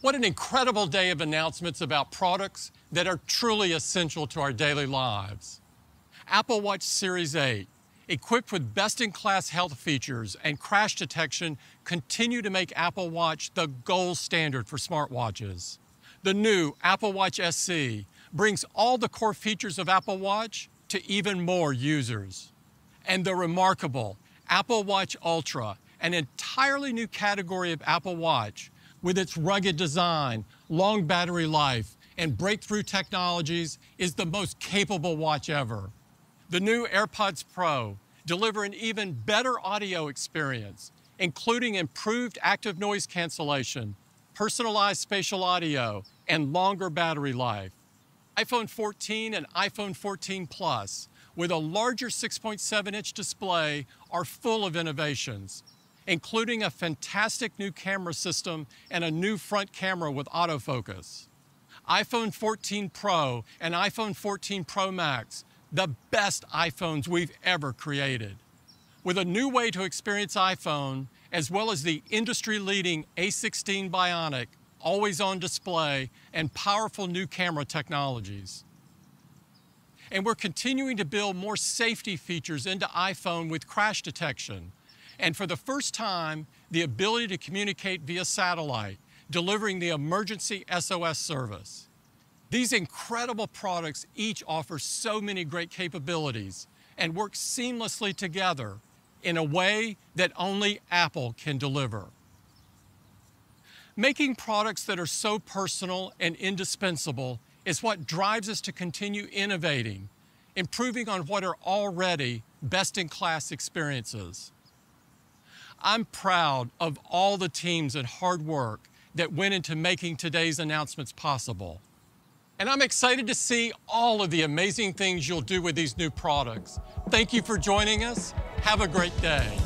What an incredible day of announcements about products that are truly essential to our daily lives. Apple Watch Series 8, equipped with best-in-class health features and crash detection, continue to make Apple Watch the gold standard for smartwatches. The new Apple Watch SE brings all the core features of Apple Watch to even more users. And the remarkable Apple Watch Ultra, an entirely new category of Apple Watch with its rugged design, long battery life, and breakthrough technologies, is the most capable watch ever. The new AirPods Pro deliver an even better audio experience, including improved active noise cancellation, personalized spatial audio, and longer battery life. iPhone 14 and iPhone 14 Plus, with a larger 6.7 inch display, are full of innovations, including a fantastic new camera system and a new front camera with autofocus. iPhone 14 Pro and iPhone 14 Pro Max, the best iPhones we've ever created. With a new way to experience iPhone, as well as the industry leading A16 Bionic, always on display, and powerful new camera technologies. And we're continuing to build more safety features into iPhone with crash detection, and for the first time, the ability to communicate via satellite, delivering the emergency SOS service. These incredible products each offer so many great capabilities and work seamlessly together in a way that only Apple can deliver. Making products that are so personal and indispensable is what drives us to continue innovating, improving on what are already best-in-class experiences. I'm proud of all the teams and hard work that went into making today's announcements possible. And I'm excited to see all of the amazing things you'll do with these new products. Thank you for joining us. Have a great day.